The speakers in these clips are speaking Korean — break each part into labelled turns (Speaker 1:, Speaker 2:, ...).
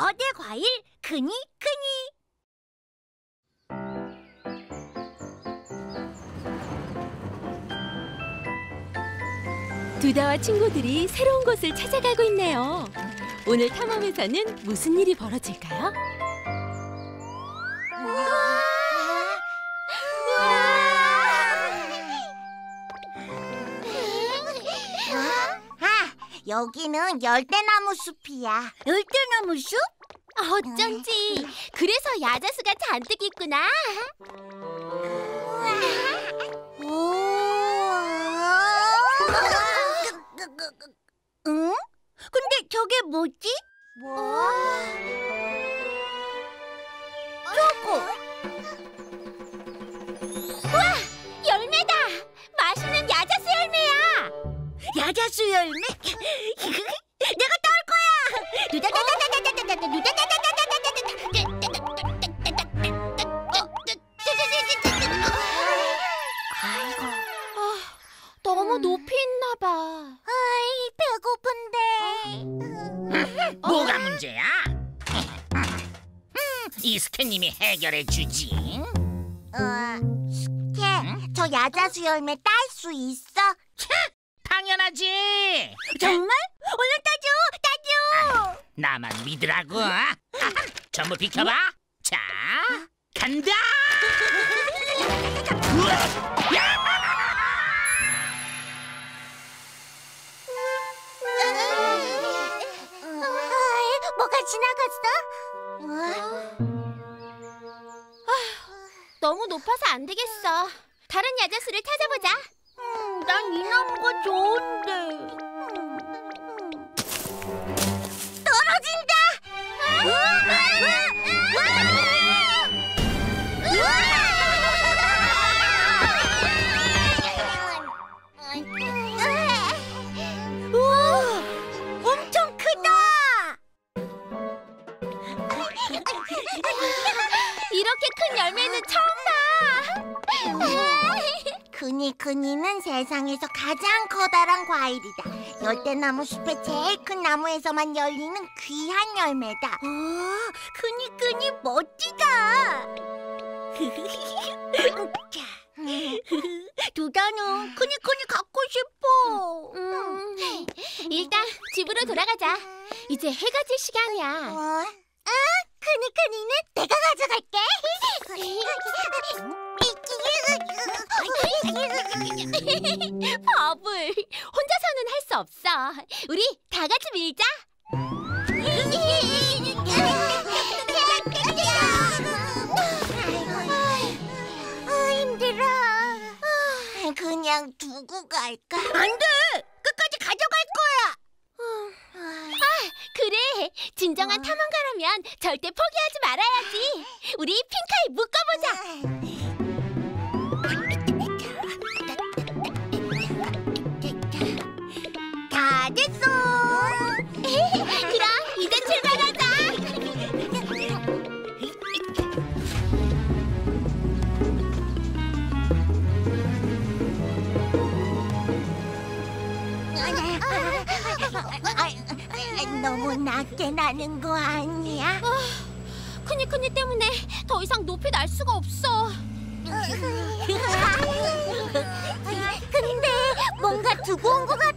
Speaker 1: 거대 과일 크니 크니.
Speaker 2: 두다와 친구들이 새로운 곳을 찾아가고 있네요. 오늘 탐험에서는 무슨 일이 벌어질까요?
Speaker 3: 아, 여기는 열대나무 숲이야.
Speaker 1: 열대나무 숲?
Speaker 2: 어쩐지 그래서 야자수가 잔뜩 있구나.
Speaker 1: 응? 근데 저게 뭐지?
Speaker 3: 뭐?
Speaker 1: 저거.
Speaker 2: 야자수 열매?
Speaker 1: 내가 딸 거야. 아이고.
Speaker 2: 너무 높이 있나 봐.
Speaker 3: 아이, 배고픈데.
Speaker 4: 뭐가 문제야? 음, 이 스캔님이 해결해 주지.
Speaker 3: 어, 스케, 저 야자수 열매 딸수 있어?
Speaker 4: 당연하지.
Speaker 1: 정말? 얼른 따줘, 따줘.
Speaker 4: 나만 믿으라고. 아하, 전부 비켜봐. 자, 간다.
Speaker 3: 아이, 뭐가 지나갔어?
Speaker 2: 너무 높아서 안 되겠어.
Speaker 3: 크니는 세상에서 가장 커다란 과일이다. 열대나무 숲의 제일 큰 나무에서만 열리는 귀한 열매다.
Speaker 1: 오, 크니 크니 멋지다. 자, 두다는 크니 크니 갖고 싶어.
Speaker 2: 음, 일단 집으로 돌아가자. 이제 해가 질 시간이야.
Speaker 3: 어? 아, 크니 크니는 내가 가져갈
Speaker 2: 버블, 혼자서는 할 수 없어. 우리 다 같이 밀자.
Speaker 3: 아, 힘들어. 아, 그냥 두고 갈까?
Speaker 1: 안 돼. 끝까지 가져갈 거야.
Speaker 2: 그래, 진정한 탐험가라면 절대 포기하지 말아야지. 우리 핑카이 묶어보자.
Speaker 3: 낮게 나는 거 아니야?
Speaker 2: 크니크니 때문에 더 이상 높이 날 수가 없어.
Speaker 3: 근데 뭔가 두고 온거 같은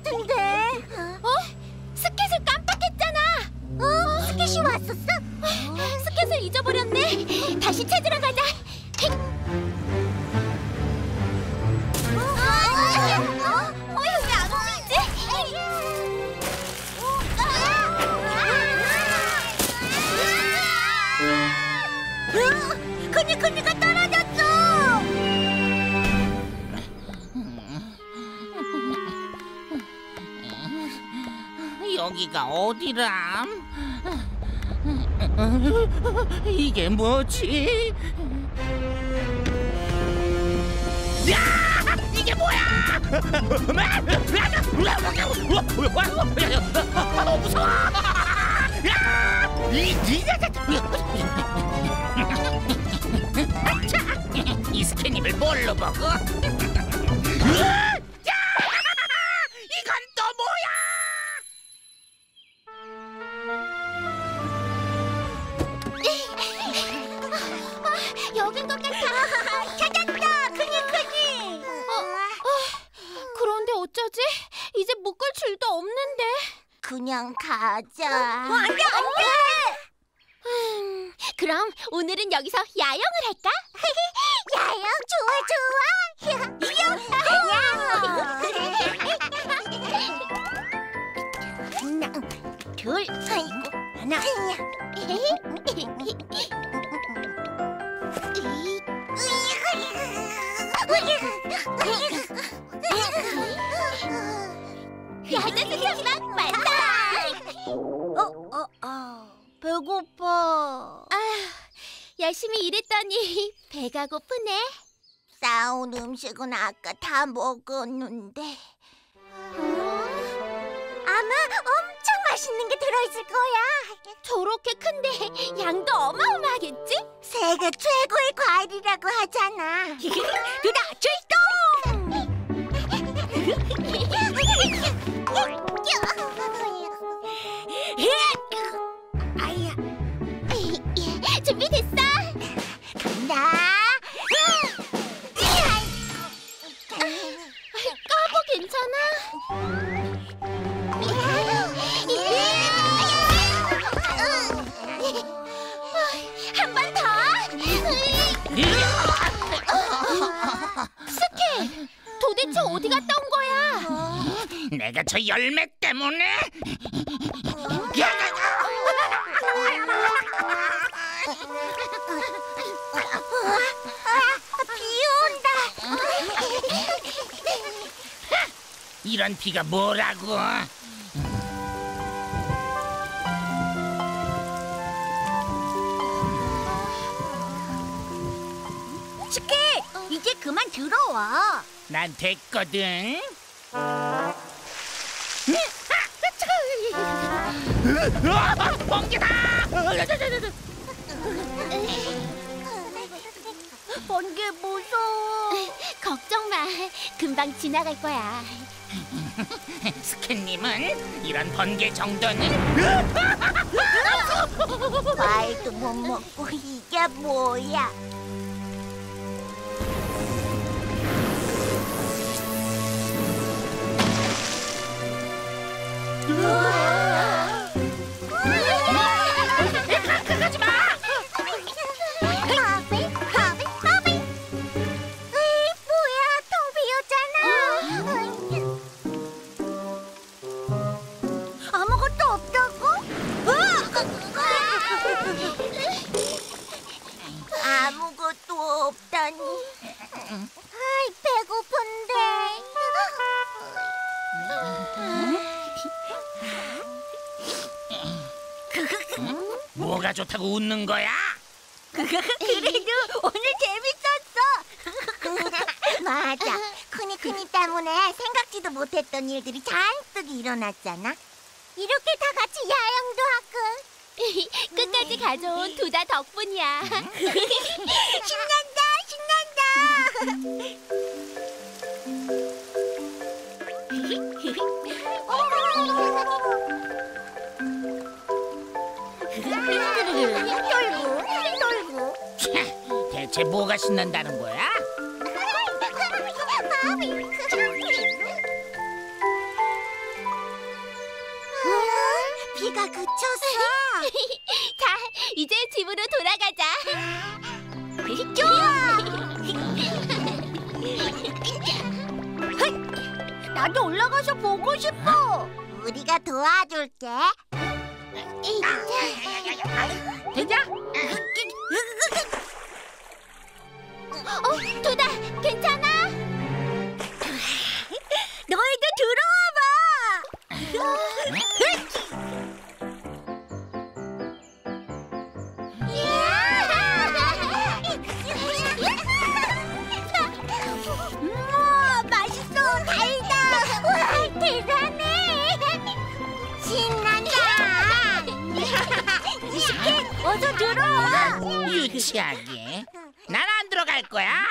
Speaker 1: 여기가
Speaker 4: 어디람? 이게 뭐지? 야! 이게 뭐야? 어, 무서워! 야! 이이 스캐님을 뭘로 보고?
Speaker 2: 어쩌지? 이제 묶을 줄도 없는데.
Speaker 3: 그냥 가자.
Speaker 1: 안돼 안 돼.
Speaker 2: 음, 그럼 오늘은 여기서 야영을 할까?
Speaker 3: 야영 좋아 좋아.
Speaker 1: 하나, 둘,
Speaker 3: 아이고
Speaker 1: 하나.
Speaker 2: 야자 수영이랑 만나.
Speaker 1: 어, 어, 어. 배고파.
Speaker 2: 아, 열심히 일했더니 배가 고프네.
Speaker 3: 싸운 음식은 아까 다 먹었는데 아마 엄청 맛있는 게 들어있을 거야
Speaker 2: 저렇게 큰데 양도 어마어마하겠지?
Speaker 3: 새가 최고의 과일이라고 하잖아
Speaker 1: 누나 출동.
Speaker 4: 저 열매 때문에
Speaker 3: 비 온다
Speaker 4: 이런 비가 뭐라고?
Speaker 1: 스케 이제 그만 들어와.
Speaker 4: 난 됐거든. 번개다!
Speaker 1: 번개 무서워.
Speaker 2: 걱정 마. 금방 지나갈 거야.
Speaker 4: 스캣님은 이런 번개 정도는
Speaker 3: 과일도 못 먹고 이게 뭐야
Speaker 4: 가지 뭐가 좋다고 웃는 거야?
Speaker 1: 그래도 오늘 재밌었어.
Speaker 3: 맞아 크니 크니 때문에 생각지도 못했던 일들이 잔뜩 일어났잖아 이렇게 다 같이 야영도 하고
Speaker 2: 끝까지 가져온 두다 덕분이야.
Speaker 3: 신난다 신난다
Speaker 4: 대체 뭐가 신난다는 거야?
Speaker 3: 비가 그쳤어
Speaker 2: 자, 이제 집으로 돌아가자.
Speaker 1: 좋아. 나도 올라가서 보고 싶어.
Speaker 3: 우리가 도와줄게
Speaker 4: 되냐?
Speaker 2: 어, 두다, 괜찮아?
Speaker 1: 너희도 들어와 봐. 우와 맛있어 달다.
Speaker 3: 와 대단해 신난다
Speaker 1: 어서 들어와.
Speaker 4: 유치하게. 들어갈 거야.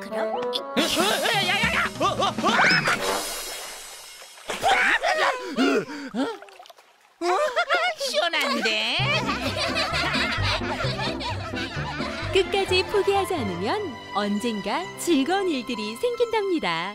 Speaker 1: 그럼
Speaker 4: 야야야! 어, 어, 어. 시원한데?
Speaker 2: 끝까지 포기하지 않으면 언젠가 즐거운 일들이 생긴답니다.